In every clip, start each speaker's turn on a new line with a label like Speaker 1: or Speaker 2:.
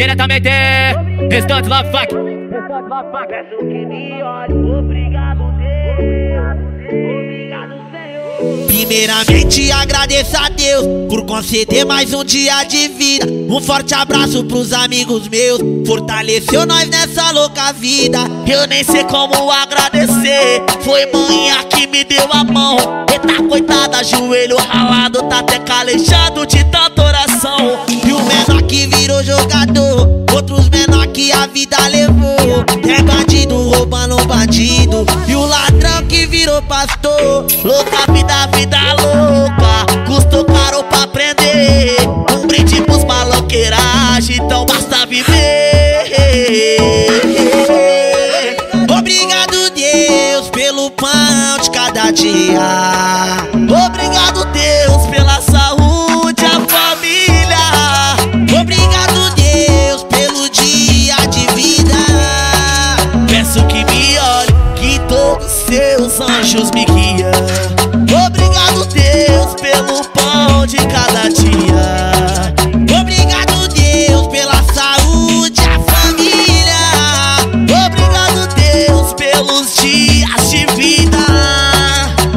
Speaker 1: Diretamente, restante love fuck.
Speaker 2: Obrigado.
Speaker 3: Primeiramente agradeço a Deus por conceder mais um dia de vida. Um forte abraço pros amigos meus, fortaleceu nós nessa louca vida. Eu nem sei como agradecer, foi manhã que me deu a mão. Eita coitada, joelho ralado, tá até calejado de tanta oração. E o menor que virou jogador, vida levou. É bandido roubando bandido, e o ladrão que virou pastor. Louca vida, vida louca, custou caro pra aprender. Um brinde pros maloqueiragem, então basta viver. Obrigado, Deus, pelo pão de cada dia. Todos seus anjos me guiam. Obrigado, Deus, pelo pão de cada dia. Obrigado, Deus, pela saúde, a família. Obrigado, Deus, pelos dias de vida.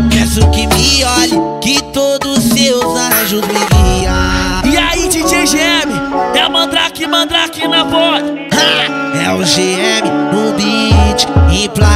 Speaker 3: Peço que me olhe, que todos seus anjos me guiam.
Speaker 4: E aí, DJ GM? É Mandrake, Mandrake na voz.
Speaker 3: É o GM no beat, emplacando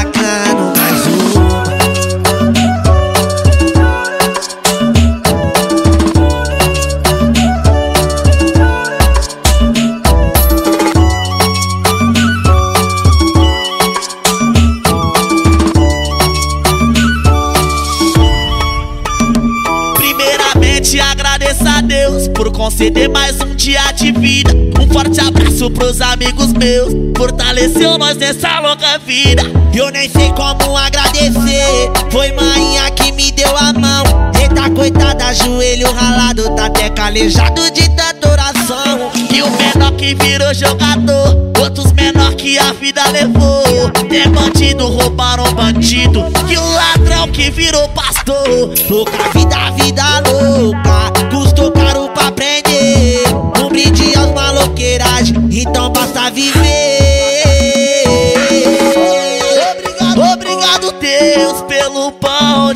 Speaker 3: conceder mais um dia de vida. Um forte abraço pros amigos meus, fortaleceu nós nessa louca vida. Eu nem sei como agradecer, foi manhã que me deu a mão. Eita coitada, joelho ralado, tá até calejado de tanta oração. E o menor que virou jogador, outros menor que a vida levou. É bandido, roubaram bandido, e o ladrão que virou pastor. Louca vida, vida louca,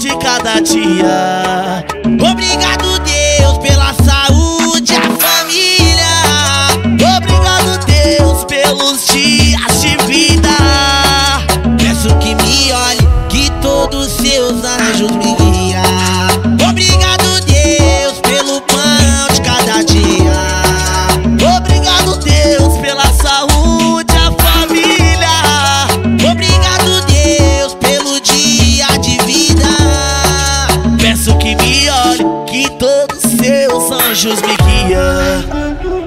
Speaker 3: de cada dia. Obrigado Deus pela saúde, a família. Obrigado Deus pelos dias de vida. Peço que me olhe, que todos seus anjos me guiam. Peço que me olhe, que todos seus anjos me guiam.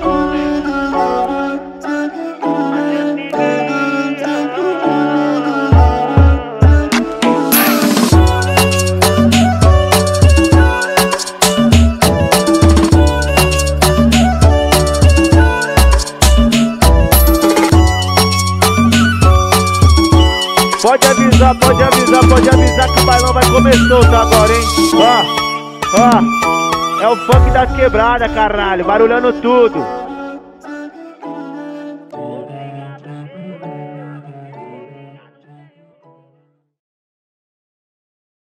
Speaker 5: Pode avisar, pode avisar, pode avisar que o bailão vai começar tá agora, hein? Ó, ó, é o funk das quebradas, caralho, barulhando tudo.